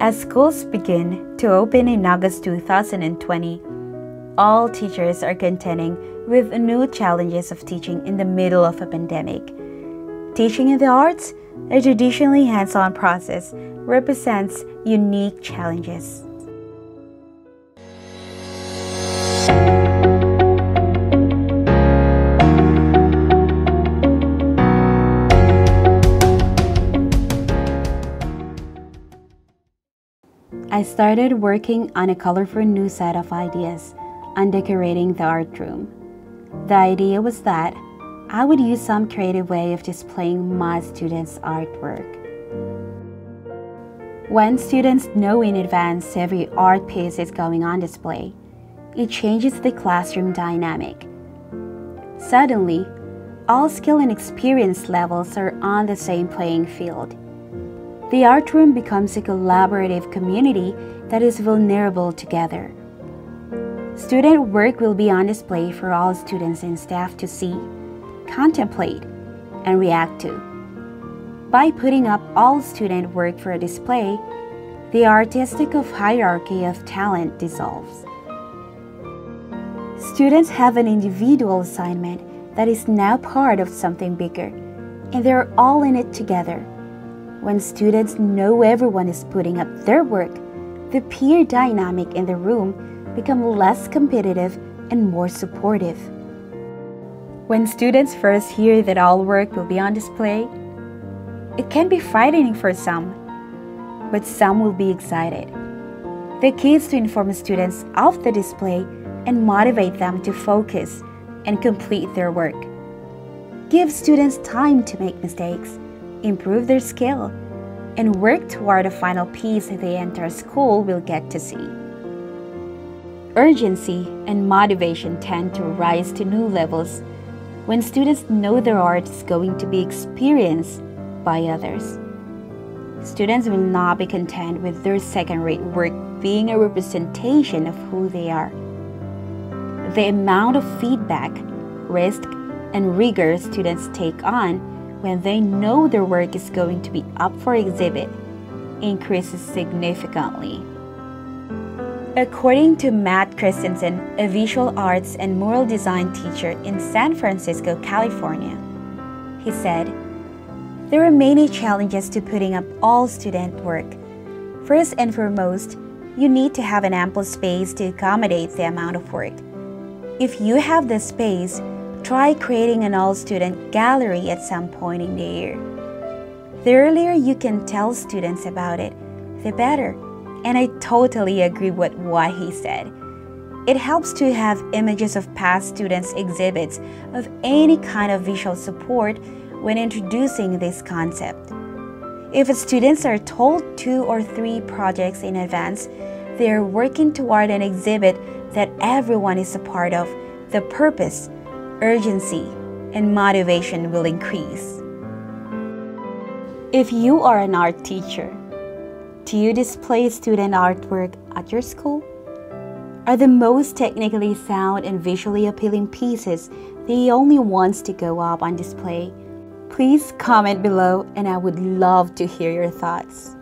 As schools begin to open in August 2020, all teachers are contending with new challenges of teaching in the middle of a pandemic. Teaching in the arts, a traditionally hands on process, represents unique challenges. I started working on a colorful new set of ideas on decorating the art room. The idea was that I would use some creative way of displaying my students' artwork. When students know in advance every art piece is going on display, it changes the classroom dynamic. Suddenly, all skill and experience levels are on the same playing field. The art room becomes a collaborative community that is vulnerable together. Student work will be on display for all students and staff to see, contemplate, and react to. By putting up all student work for a display, the artistic of hierarchy of talent dissolves. Students have an individual assignment that is now part of something bigger, and they're all in it together. When students know everyone is putting up their work, the peer dynamic in the room become less competitive and more supportive. When students first hear that all work will be on display, it can be frightening for some, but some will be excited. The key is to inform students of the display and motivate them to focus and complete their work. Give students time to make mistakes, improve their skill, and work toward a final piece they enter school will get to see urgency and motivation tend to rise to new levels when students know their art is going to be experienced by others. Students will not be content with their second rate work being a representation of who they are. The amount of feedback, risk, and rigor students take on when they know their work is going to be up for exhibit increases significantly. According to Matt Christenson, a visual arts and mural design teacher in San Francisco, California, he said, There are many challenges to putting up all student work. First and foremost, you need to have an ample space to accommodate the amount of work. If you have the space, try creating an all student gallery at some point in the year. The earlier you can tell students about it, the better and I totally agree with what he said. It helps to have images of past students' exhibits of any kind of visual support when introducing this concept. If students are told two or three projects in advance, they are working toward an exhibit that everyone is a part of, the purpose, urgency, and motivation will increase. If you are an art teacher, do you display student artwork at your school? Are the most technically sound and visually appealing pieces the only ones to go up on display? Please comment below and I would love to hear your thoughts.